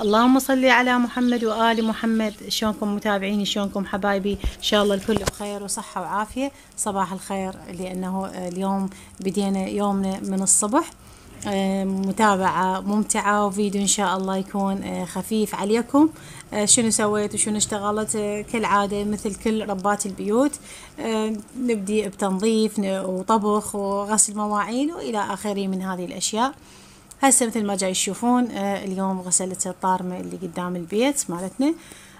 اللهم صل على محمد وآل محمد. شلونكم متابعيني؟ شلونكم حبايبي؟ إن شاء الله الكل بخير وصحة وعافية. صباح الخير لأنه اليوم بدينا يومنا من الصبح. آه، متابعة ممتعة وفيديو إن شاء الله يكون آه، خفيف عليكم. آه، شنو سويت وشنو اشتغلت؟ كالعادة مثل كل ربات البيوت نبدي بتنظيف وطبخ وغسل مواعين وإلى آخره من هذه الأشياء. هسه مثل ما جاي تشوفون آه، اليوم غسلت الطارمة اللي قدام البيت مالتنا.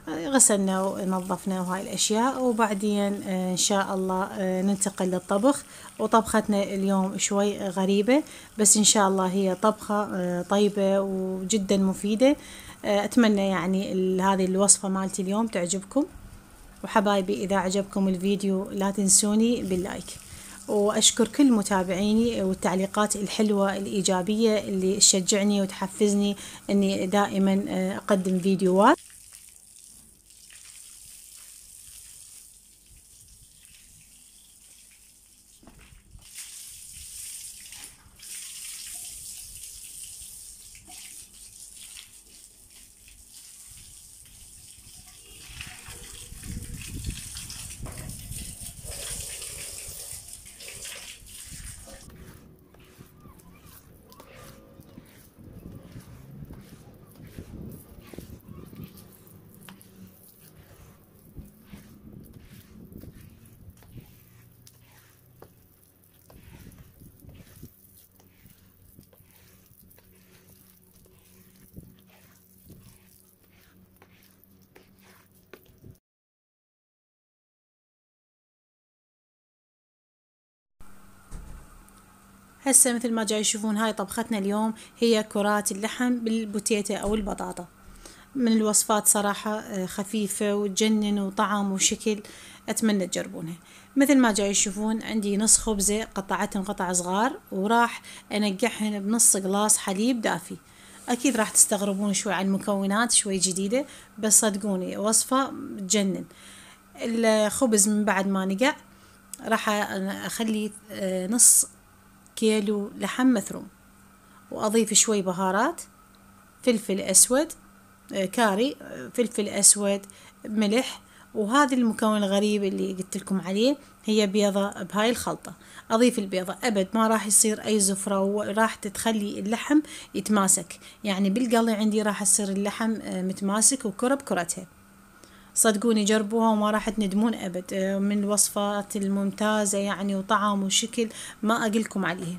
آه، غسلنا ونظفنا وهاي الأشياء وبعدين آه، إن شاء الله ننتقل للطبخ. وطبختنا اليوم شوي غريبة بس إن شاء الله هي طبخة طيبة وجدا مفيدة. أتمنى يعني هذه الوصفة مالتي اليوم تعجبكم. وحبايبي إذا عجبكم الفيديو لا تنسوني باللايك. وأشكر كل متابعيني والتعليقات الحلوة الإيجابية اللي تشجعني وتحفزني أني دائما أقدم فيديوهات. هسه مثل ما جاي تشوفون هاي طبختنا اليوم هي كرات اللحم بالبوتيتا أو البطاطا. من الوصفات صراحة آه، خفيفة وتجنن وطعم وشكل أتمنى تجربونها. مثل ما جاي تشوفون عندي نص خبزة قطعتهم قطع صغار وراح أنقعهن بنص قلاص حليب دافي. أكيد راح تستغربون شوي عن المكونات شوي جديدة بس صدقوني وصفة تجنن. الخبز من بعد ما نقع راح أخلي آه، نص كيلو لحم مثروم وأضيف شوي بهارات فلفل أسود آه، كاري آه، فلفل أسود ملح. وهذا المكون الغريب اللي قلت لكم عليه هي بيضة بهاي الخلطة. أضيف البيضة. أبد ما راح يصير أي زفرة وراح تخلي اللحم يتماسك. يعني بالقلي عندي راح يصير اللحم آه، متماسك وكرة بكرتها صدقوني جربوها وما راح تندمون أبد. آه، من الوصفات الممتازة يعني وطعم وشكل ما أقلكم عليه.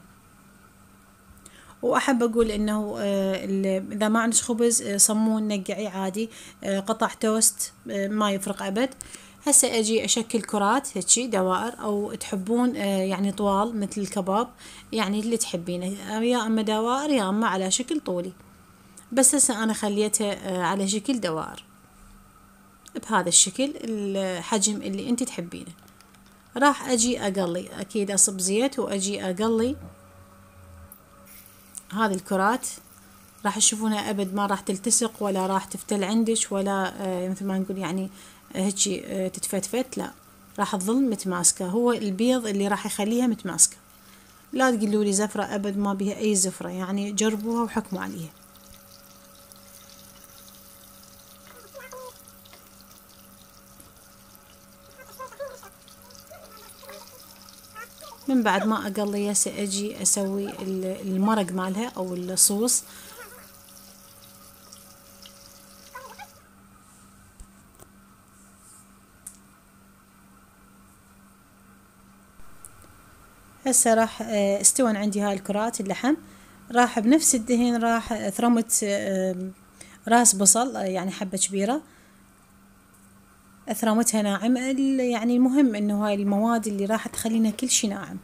وأحب أقول إنه آه، إذا ما عندك خبز آه، صمون نقعي عادي. قطع توست ما يفرق أبد. هسه أجي أشكل كرات هيجي دوائر. أو تحبون يعني طوال مثل الكباب يعني اللي تحبينه. يا أما دوائر يا أما على شكل طولي. بس هسه أنا خليتها على شكل دوائر. بهذا الشكل الحجم اللي انت تحبينه. راح أجي اقلي أكيد اصب زيت واجي اقلي هذه الكرات. راح تشوفونها ابد ما راح تلتصق ولا راح تفتل عندك ولا آه مثل ما نقول يعني هيجي آه تتفتفت لا. راح تظل متماسكة. هو البيض اللي راح يخليها متماسكة. لا تقولوا لي زفرة ابد ما بها أي زفرة يعني جربوها وحكموا عليها. من بعد ما اقليها ساجي أسوي المرق مالها أو الصوص. هسه راح آه، استوى عندي هاي الكرات اللحم. راح بنفس الدهن راح ثرمت راس بصل يعني حبة كبيرة. ثرامتها ناعم. يعني المهم إنه هاي المواد اللي راح تخلينا كل شي ناعم.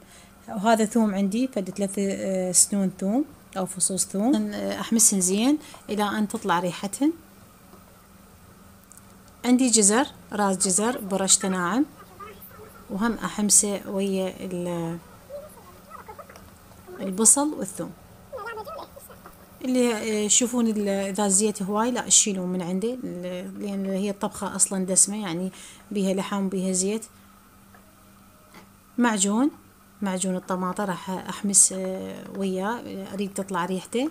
وهذا ثوم عندي فد ثلاث آه، سنون ثوم أو فصوص ثوم. آه، أحمسهن زين إلى أن تطلع ريحتهن. عندي جزر راس جزر برشته ناعم. وهم أحمسه ويا البصل والثوم. اللي تشوفون إذا الزيت هواي لا تشيلون من عندي لأن هي الطبخة أصلا دسمة يعني بيها لحم بيها زيت. معجون معجون الطماطة راح أحمس آه، وياه أريد تطلع ريحته.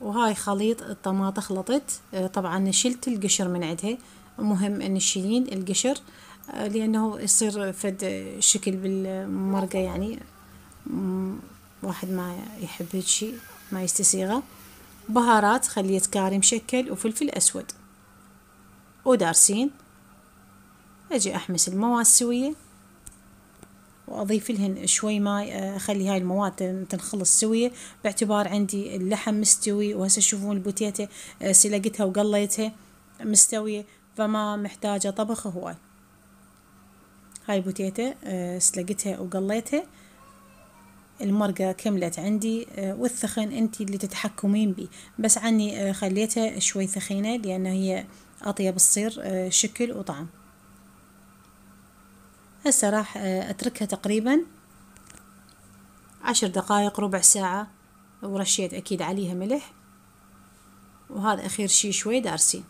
وهاي خليط الطماطة خلطت. طبعا شلت القشر من عندها. مهم إن تشيلين القشر لأنه يصير فد شكل بالمرقة يعني. واحد ما يحب هالشي ما يستسيغه بهارات خليت كاري مشكل وفلفل أسود. ودارسين. أجي أحمس المواد سوية وأضيف لهن شوي ماي أخلي هاي المواد تنخلص سوية. باعتبار عندي اللحم مستوي وهسه تشوفون البوتيتة سلقتها وقليتها مستوية فما محتاجة طبخ هواي هاي البوتيتة سلقتها وقليتها. المرقة كملت عندي والثخن انتي اللي تتحكمين بيه. بس عني خليتها شوي ثخينة لأن هي أطيب تصير شكل وطعم. هسه راح أتركها تقريبا عشر دقايق ربع ساعة ورشيت أكيد عليها ملح. وهذا أخير شي شوي دارسين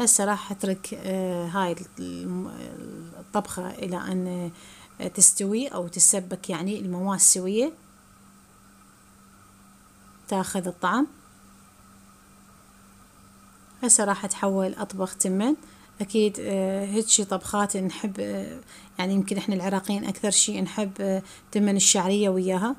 هسه راح أترك هاي الطبخة إلى أن تستوي أو تسبك يعني المواد السوية. تأخذ الطعم هسه راح أتحول أطبخ تمن. أكيد هيجي طبخات نحب يعني يمكن إحنا العراقيين أكثر شي نحب تمن الشعرية وياها.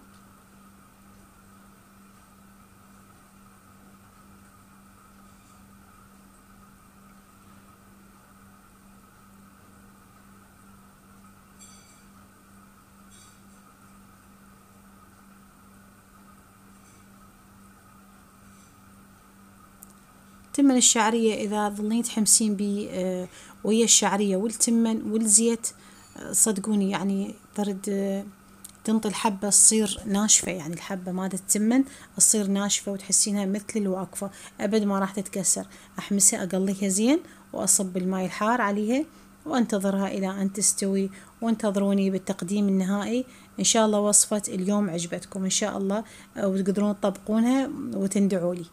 التمن الشعرية إذا ظلين تحمسين بي ويا الشعرية والتمن والزيت صدقوني يعني برد تنطي الحبة تصير ناشفة يعني الحبة مالت التمن تصير ناشفة وتحسينها مثل الواقفة أبد ما راح تتكسر. أحمسها أقليها زين وأصب الماي الحار عليها وأنتظرها إلى أن تستوي. وانتظروني بالتقديم النهائي. إن شاء الله وصفة اليوم عجبتكم. إن شاء الله وتقدرون تطبقونها وتندعوا لي.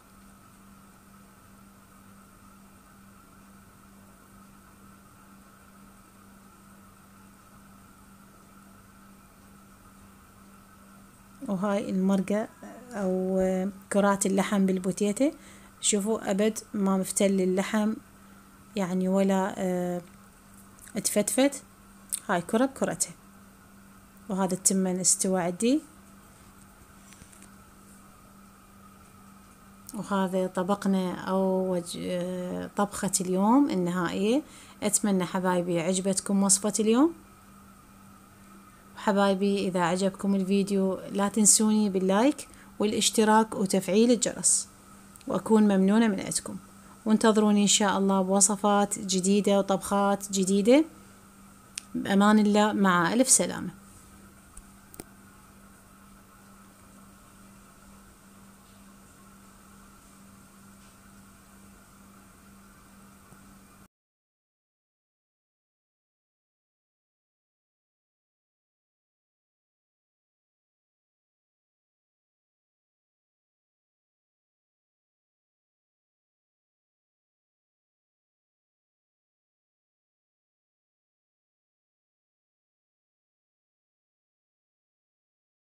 وهاي المرقة أو كرات اللحم بالبوتيتة. شوفوا أبد ما مفتل اللحم يعني ولا اتفتفت هاي كرة بكرتها. وهذا التمن استوى عندي. وهذا طبقنا أو طبخة اليوم النهائية. أتمنى حبايبي عجبتكم وصفة اليوم. حبايبي إذا عجبكم الفيديو لا تنسوني باللايك والاشتراك وتفعيل الجرس وأكون ممنونة من عندكم وانتظروني إن شاء الله بوصفات جديدة وطبخات جديدة. بأمان الله مع ألف سلامة.